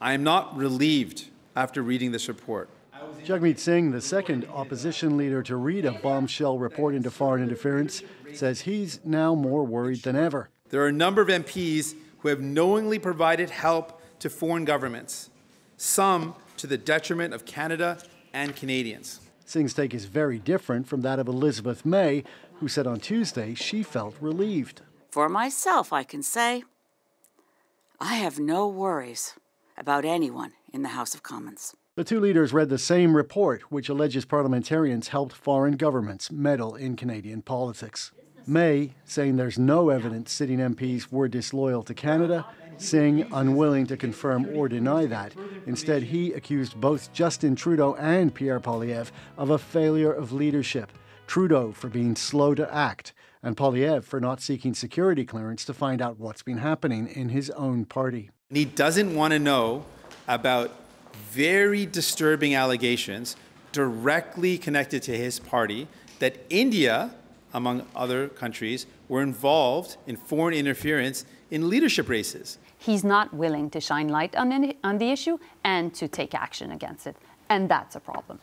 I am not relieved after reading this report. Jagmeet Singh, the second opposition leader to read a bombshell report into foreign interference, says he's now more worried than ever. There are a number of MPs who have knowingly provided help to foreign governments, some to the detriment of Canada and Canadians. Singh's take is very different from that of Elizabeth May, who said on Tuesday she felt relieved. For myself, I can say I have no worries about anyone in the House of Commons. The two leaders read the same report, which alleges parliamentarians helped foreign governments meddle in Canadian politics. May saying there's no evidence sitting MPs were disloyal to Canada, Singh unwilling to confirm or deny that. Instead, he accused both Justin Trudeau and Pierre Poilievre of a failure of leadership. Trudeau for being slow to act, and Poilievre for not seeking security clearance to find out what's been happening in his own party. He doesn't want to know about very disturbing allegations directly connected to his party that India, among other countries, were involved in foreign interference in leadership races. He's not willing to shine light on, any, on the issue and to take action against it. And that's a problem.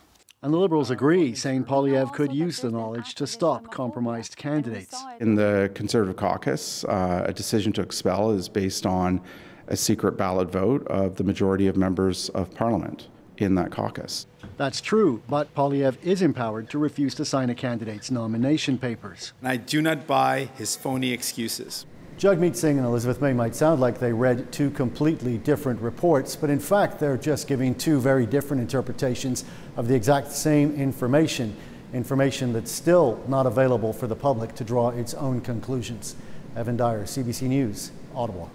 And the Liberals agree, saying Poilievre could use the knowledge to stop compromised candidates. In the Conservative caucus, uh, a decision to expel is based on a secret ballot vote of the majority of members of Parliament in that caucus. That's true, but Poilievre is empowered to refuse to sign a candidate's nomination papers. And I do not buy his phony excuses. Jagmeet Singh and Elizabeth May might sound like they read two completely different reports, but in fact, they're just giving two very different interpretations of the exact same information, information that's still not available for the public to draw its own conclusions. Evan Dyer, CBC News, Ottawa.